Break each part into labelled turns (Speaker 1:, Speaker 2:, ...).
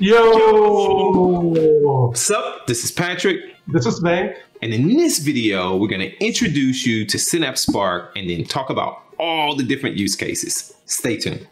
Speaker 1: Yo!
Speaker 2: What's up? This is Patrick.
Speaker 1: This is Venk.
Speaker 2: And in this video, we're going to introduce you to Synapse Spark and then talk about all the different use cases. Stay tuned.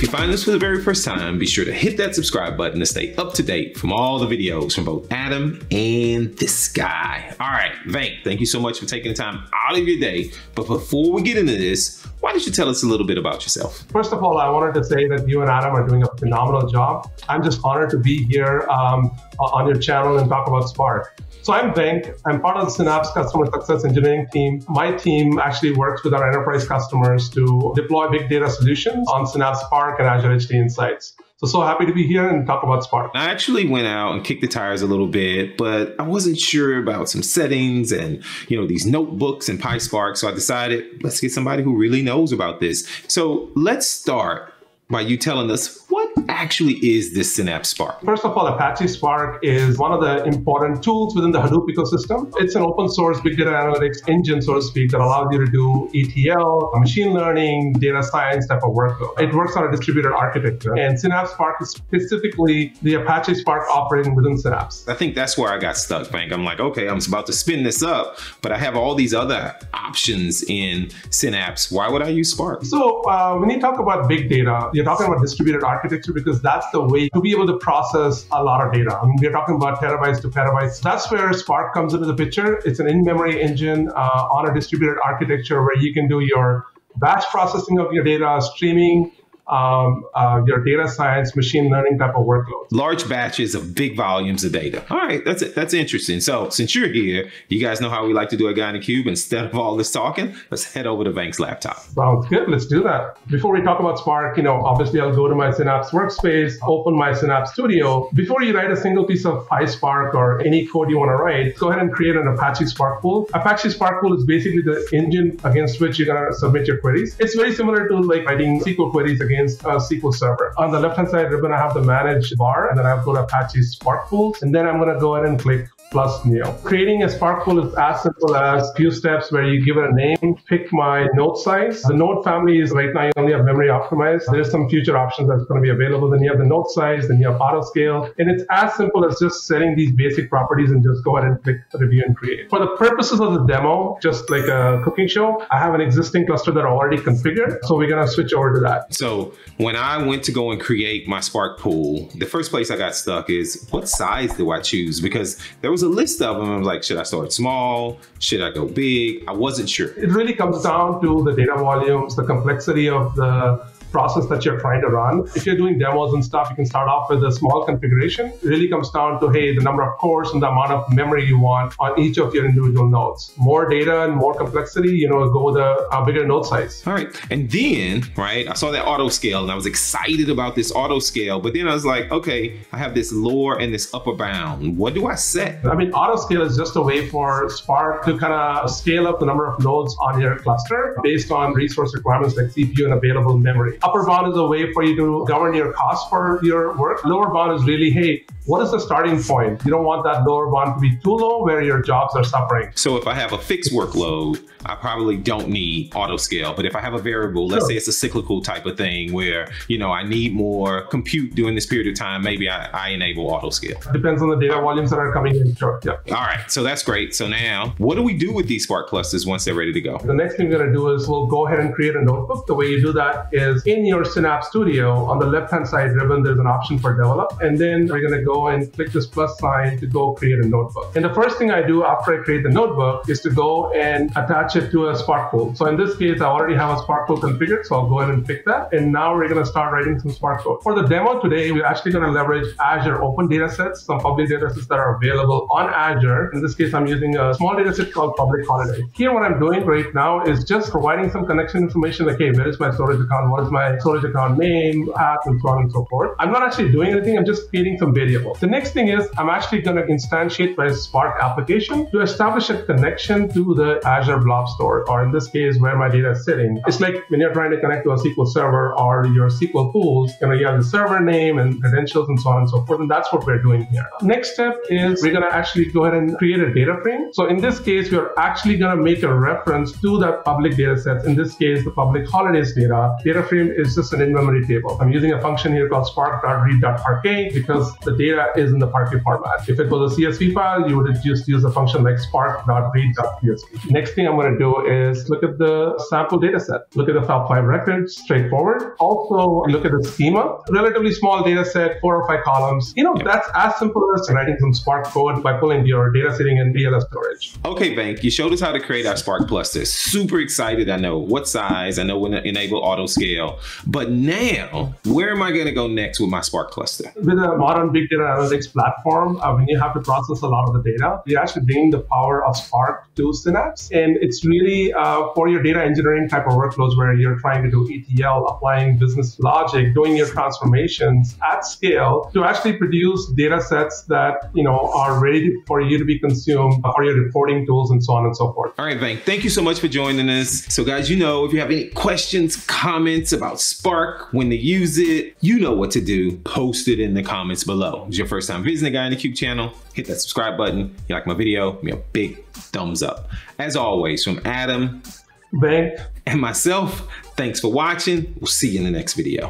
Speaker 2: If you find this for the very first time, be sure to hit that subscribe button to stay up to date from all the videos from both Adam and this guy. All right, Venk, thank you so much for taking the time out of your day. But before we get into this, why don't you tell us a little bit about yourself?
Speaker 1: First of all, I wanted to say that you and Adam are doing a phenomenal job. I'm just honored to be here um, on your channel and talk about Spark. So I'm Venk. I'm part of the Synapse Customer Success Engineering team. My team actually works with our enterprise customers to deploy big data solutions on Synapse Spark and Azure HD Insights. So, so happy to be here and talk about Spark.
Speaker 2: I actually went out and kicked the tires a little bit, but I wasn't sure about some settings and, you know, these notebooks and PySpark. So I decided, let's get somebody who really knows about this. So let's start by you telling us what actually is this Synapse Spark?
Speaker 1: First of all, Apache Spark is one of the important tools within the Hadoop ecosystem. It's an open source big data analytics engine, so to speak, that allows you to do ETL, machine learning, data science type of workload. It works on a distributed architecture. And Synapse Spark is specifically the Apache Spark operating within Synapse.
Speaker 2: I think that's where I got stuck, Venk. I'm like, okay, I'm about to spin this up, but I have all these other options in Synapse. Why would I use Spark?
Speaker 1: So uh, when you talk about big data, you're talking about distributed architecture because that's the way to be able to process a lot of data. I mean, we're talking about terabytes to petabytes. That's where Spark comes into the picture. It's an in-memory engine uh, on a distributed architecture where you can do your batch processing of your data, streaming, um, uh, your data science, machine learning type of workloads.
Speaker 2: Large batches of big volumes of data. All right, that's it. That's interesting. So since you're here, you guys know how we like to do a guy in the cube. Instead of all this talking, let's head over to Venk's laptop.
Speaker 1: Sounds good. Let's do that. Before we talk about Spark, you know, obviously I'll go to my Synapse workspace, open my Synapse Studio. Before you write a single piece of PySpark or any code you want to write, go ahead and create an Apache Spark pool. Apache Spark pool is basically the engine against which you're going to submit your queries. It's very similar to like writing SQL queries against against a uh, SQL Server. On the left-hand side ribbon, I have the manage bar, and then I have go to Apache Spark Pools, and then I'm going to go ahead and click plus Neo. Creating a Spark pool is as simple as a few steps where you give it a name, pick my node size. The node family is right now you only have memory optimized. There's some future options that's going to be available. Then you have the node size, then you have auto scale. And it's as simple as just setting these basic properties and just go ahead and click review and create. For the purposes of the demo, just like a cooking show, I have an existing cluster that I already configured. So we're going to switch over to that.
Speaker 2: So when I went to go and create my Spark pool, the first place I got stuck is what size do I choose? Because there was was a list of them. I was like, should I start small? Should I go big? I wasn't sure.
Speaker 1: It really comes down to the data volumes, the complexity of the process that you're trying to run. If you're doing demos and stuff, you can start off with a small configuration. It really comes down to, hey, the number of cores and the amount of memory you want on each of your individual nodes. More data and more complexity, you know, go with a, bigger node size.
Speaker 2: All right. And then, right, I saw that auto scale and I was excited about this auto scale, but then I was like, okay, I have this lower and this upper bound. What do I set?
Speaker 1: I mean, auto scale is just a way for Spark to kind of scale up the number of nodes on your cluster based on resource requirements like CPU and available memory. Upper bound is a way for you to govern your costs for your work. Lower bound is really, hey, what is the starting point? You don't want that lower bound to be too low where your jobs are suffering.
Speaker 2: So if I have a fixed workload, I probably don't need auto scale. But if I have a variable, let's sure. say it's a cyclical type of thing where, you know, I need more compute during this period of time, maybe I, I enable auto scale.
Speaker 1: Depends on the data volumes that are coming in. Sure. Yeah.
Speaker 2: All right. So that's great. So now what do we do with these Spark clusters once they're ready to go?
Speaker 1: The next thing we're going to do is we'll go ahead and create a notebook. The way you do that is in your Synapse Studio on the left hand side ribbon, there's an option for develop. And then we're going to go and click this plus sign to go create a notebook. And the first thing I do after I create the notebook is to go and attach it to a Spark pool. So in this case, I already have a Spark pool configured, so I'll go ahead and pick that. And now we're going to start writing some Spark code. For the demo today, we're actually going to leverage Azure open data sets, some public data sets that are available on Azure. In this case, I'm using a small data set called public holiday. Here, what I'm doing right now is just providing some connection information like, hey, where is my storage account? What is my storage account name, path, and so on and so forth. I'm not actually doing anything. I'm just creating some variables. Table. The next thing is I'm actually going to instantiate my Spark application to establish a connection to the Azure Blob Store, or in this case, where my data is sitting. It's like when you're trying to connect to a SQL server or your SQL pools, you know, you have the server name and credentials and so on and so forth. And that's what we're doing here. Next step is we're going to actually go ahead and create a data frame. So in this case, we're actually going to make a reference to that public data set. In this case, the public holidays data. Data frame is just an in-memory table. I'm using a function here called spark.read.parquet because the data is in the Parquet format. If it was a CSV file, you would just use a function like spark.read.csv. Next thing I'm going to do is look at the sample data set. Look at the top five records, straightforward. Also, look at the schema. Relatively small data set, four or five columns. You know, that's as simple as writing some Spark code by pulling your data sitting in DLS storage.
Speaker 2: Okay, Venk, you showed us how to create our Spark clusters. Super excited. I know what size. I know when to enable auto scale. But now, where am I going to go next with my Spark cluster?
Speaker 1: With a modern big data analytics platform, uh, when you have to process a lot of the data, you actually bring the power of Spark to Synapse. And it's really uh, for your data engineering type of workflows where you're trying to do ETL, applying business logic, doing your transformations at scale to actually produce data sets that, you know, are ready for you to be consumed for your reporting tools and so on and so forth.
Speaker 2: All right, Venk, thank you so much for joining us. So guys, you know, if you have any questions, comments about Spark, when to use it, you know what to do. Post it in the comments below. If it's your first time visiting the Guy in the Cube channel, hit that subscribe button. If you like my video, give me a big thumbs up. As always, from Adam,
Speaker 1: Venk,
Speaker 2: and myself, thanks for watching. We'll see you in the next video.